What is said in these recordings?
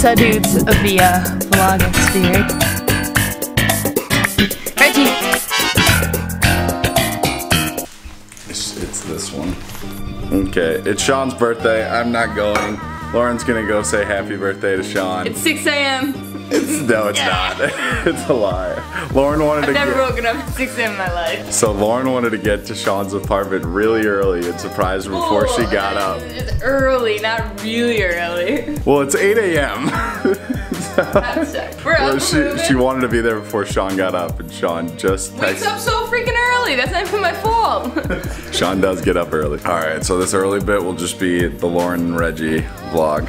So dudes of the uh, vlogosphere. Reggie! It's, it's this one. Okay, it's Shawn's birthday. I'm not going. Lauren's gonna go say happy birthday to Shawn. It's 6 a.m. It's- no, it's not. it's a lie. Lauren wanted to I've never get, woken up at 6 a.m. in my life. so Lauren wanted to get to Shawn's apartment really early and surprise him before she Oh, got up. It's early, not really early. Well, it's 8 a.m. We're Well, up. she, she wanted to be there before Shawn got up, and Shawn just Wakes up so freaking early. That's not even my fault. Shawn does get up early. All right, so this early bit will just be the Lauren and Reggie vlog.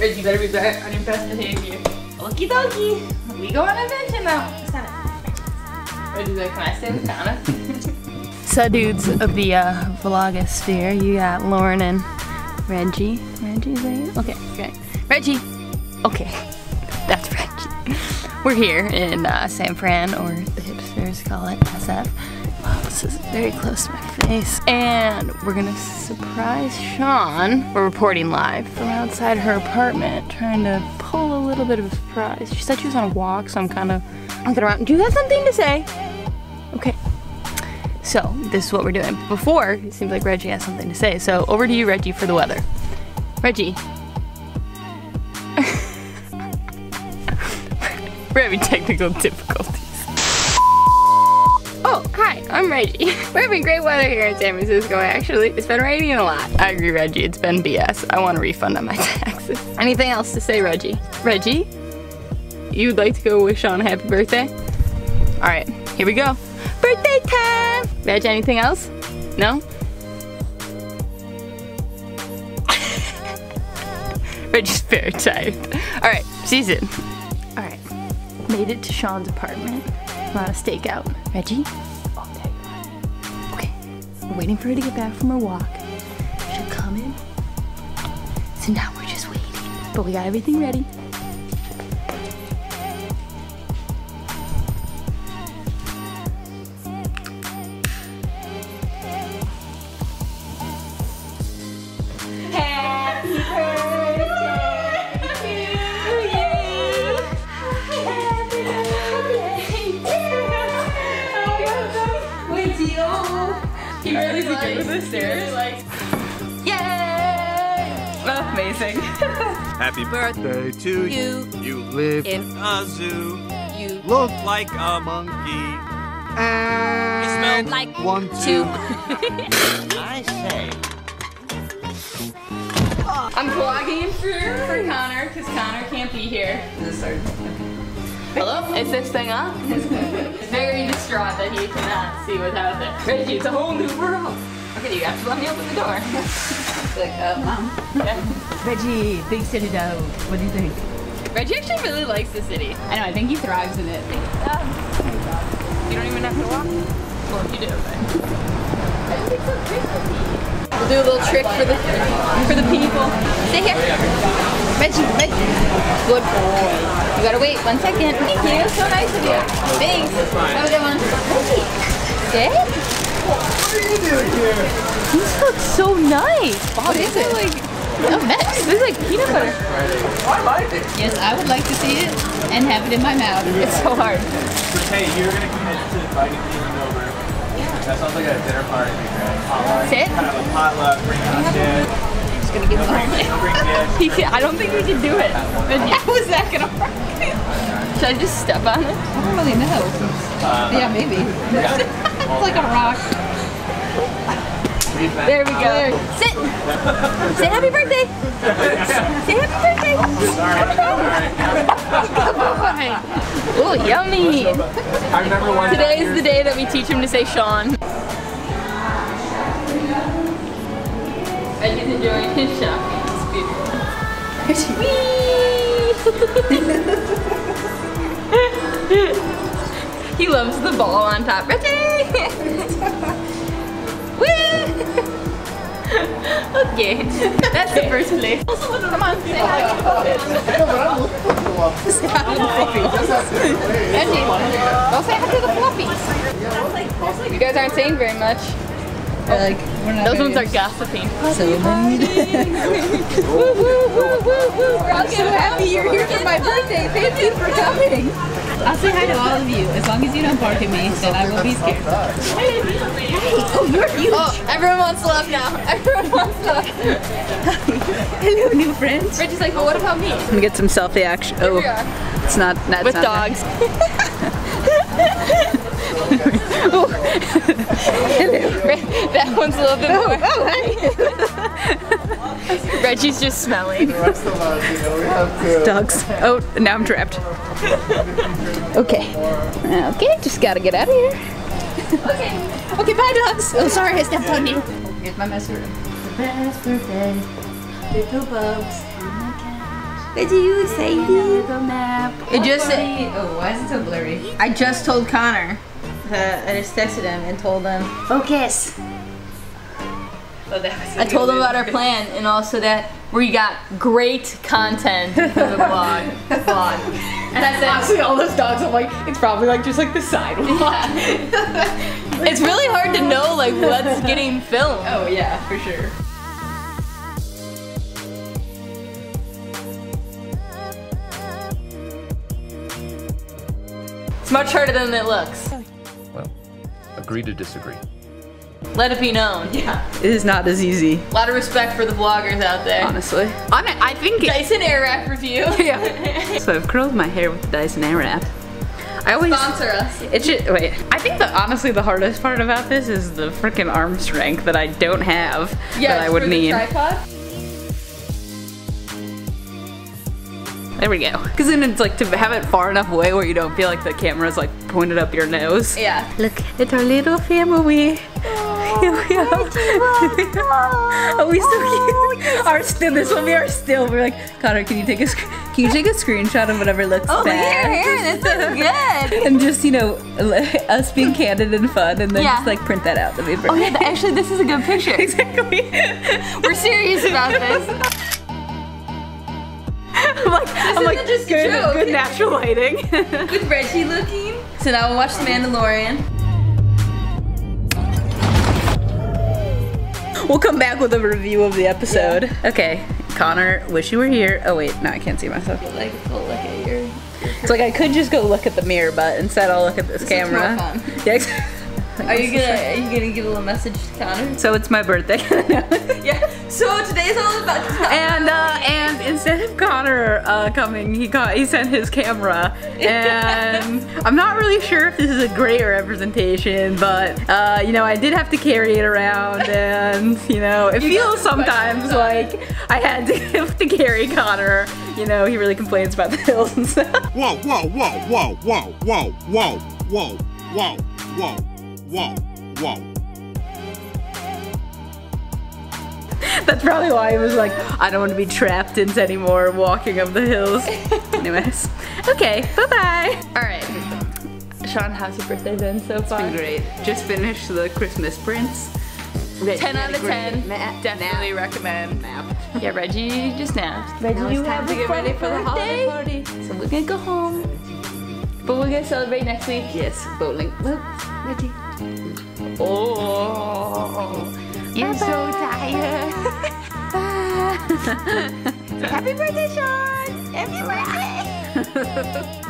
Reggie, better be better on your best behavior. Okie dokie. We go on adventure now. Stand up. Reggie's like, can I stay with Connor? so dudes of the uh, vlogosphere, you got Lauren and Reggie. Reggie's there? Okay, great. Reggie. Okay, that's Reggie. We're here in uh, San Fran, or the hipsters call it SF. Wow, this is very close to my face. And we're gonna surprise Shawn. We're reporting live from outside her apartment, trying to pull a little bit of a surprise. She said she was on a walk, so I'm kind of looking around. Do you have something to say? Okay. So, this is what we're doing. Before, it seems like Reggie has something to say. So, over to you, Reggie, for the weather. Reggie. We're having technical difficulties. Oh, hi, I'm Reggie. We're having great weather here in San Francisco, actually. It's been raining a lot. I agree, Reggie, it's been BS. I want a refund on my taxes. Anything else to say, Reggie? Reggie? You'd like to go wish Shawn a happy birthday? All right, here we go. Birthday time! Reg, anything else? No? Reggie's very tired. All right, season. All right, made it to Shawn's apartment. Not a stakeout. Reggie? Okay, we're waiting for her to get back from her walk. She'll come in. So now we're just waiting. But we got everything ready. Like, with the stairs. Like, yay! Amazing. Happy birthday to you. You live in a zoo. You look like a monkey. And you smell like one, two. I say. I'm vlogging for, for Connor because Connor can't be here. Hello? Is this thing on? He's very distraught that he cannot see what's out there. Reggie, it's a whole new world. Okay, you have to let me open the door. like, uh, mom. Yeah. Reggie, big city dough. What do you think? Reggie actually really likes the city. I know, I think he thrives in it. You don't even have to walk. Well, you do, but. We'll do a little trick for the for the people. Stay here. Reggie, Reggie. Good boy. You gotta wait one second. Thank you. So nice of you. Thanks. Have a good one. Reggie. Stay. These look so nice. Wow, these are like a mess. This is like peanut butter. Yes, I would like to see it and have it in my mouth. It's so hard. Hey, you're gonna commit to inviting me over. That sounds like a dinner party, right? Potluck. Sit. Kind of a potluck, bring out shit. Just gonna give it Bring, all. bring dish. He can, I don't think we can do it. How is that gonna work? Should I just step on it? I don't really know. Uh, yeah, maybe. it's like a rock. There we go. Sit. Say happy birthday. Say happy birthday. Oh, yummy. I remember one Today is the day that we teach him to say Shawn. Reggie's enjoying his shopping. It's beautiful. Whee! he loves the ball on top. Woo! okay, that's the first place. Come on, say hi. Reggie, go say hi to the fluffies. You guys aren't saying very much. Like, we're not Those ones are gossiping. so many. I'm so happy you're here for my birthday. Thank you for coming. I'll say hi to all of you. As long as you don't bark at me, then I will be scared. Hey, Oh, you're huge. Oh, everyone wants love now. Everyone wants love. Hello, new friends. Reggie's like, well, what about me? Let me get some selfie action. Oh, it's not. That's With not dogs. that one's a little bit more. Oh, oh Reggie's just smelling. Dogs. Oh, now I'm trapped. Okay. Okay, just gotta get out of here. okay. Okay, bye, dogs. Oh, sorry, I stepped on you. Here's my messer. The best birthday. Little bugs. What are you excited? Little nap. It just. Oh, why is it so blurry? I just told Connor. Uh, I just texted him and told him. Focus. I told him about our plan and also that we got great content for the vlog. vlog. And I said, Honestly, all those dogs, I'm like, it's probably like just like the sidewalk. it's really hard to know like what's getting filmed. Oh yeah, for sure. It's much harder than it looks. Well, agree to disagree. Let it be known. Yeah. It is not as easy, A lot of respect for the vloggers out there. honestly. On it, I think. Dyson Airwrap review. yeah. So I've curled my hair with the Dyson Airwrap. I always. Sponsor us. It should wait. I think the honestly the hardest part about this is the freaking arm strength that I don't have yeah, that I would for the need. tripod. There we go. Because then it's like to have it far enough away where you don't feel like the camera's like pointed up your nose. Yeah. Look at our little family. Here we are. oh, we so cute. Our still. This will be our still. We're like, Connor, can you take a can you take a screenshot of whatever looks Oh, look bad? at your hair. That's so good. and just you know us being candid and fun, and then Yeah. just like print that out. That'd be Oh yeah, actually this is a good picture. exactly. We're serious about this. I'm like, I'm like, just good, good natural lighting. With Reggie looking. So now we'll watch The Mandalorian. we'll come back with a review of the episode. Okay, Connor, wish you were here. Oh wait, no, I can't see myself. Like, look at your. It's like I could just go look at the mirror, but instead I'll look at this, more camera. Yeah, Are you gonna Are you gonna give a little message to Connor? So it's my birthday. Yeah. So today's all about. And uh, and instead of Connor uh, coming, he got he sent his camera, and I'm not really sure if this is a great representation, but uh, you know I did have to carry it around, and you know it feels sometimes like I had to have to carry Connor. You know he really complains about the hills and stuff. Whoa, whoa, whoa, whoa, whoa, whoa, whoa, whoa, whoa, whoa, whoa, whoa. That's probably why he was like, I don't want to be trapped into anymore walking up the hills. Anyways, okay, bye bye. All right. Shawn, how's your birthday been so far? It's Been great. Just finished the Christmas Prince. 10 out of 10. Definitely recommend. Yeah, Reggie just napped. Reggie, it's time to get ready for the holiday party. So we're gonna go home. But we're gonna celebrate next week. Yes, bowling. Well, Reggie. Oh. You're so tired. Happy birthday, Shawn! Happy birthday!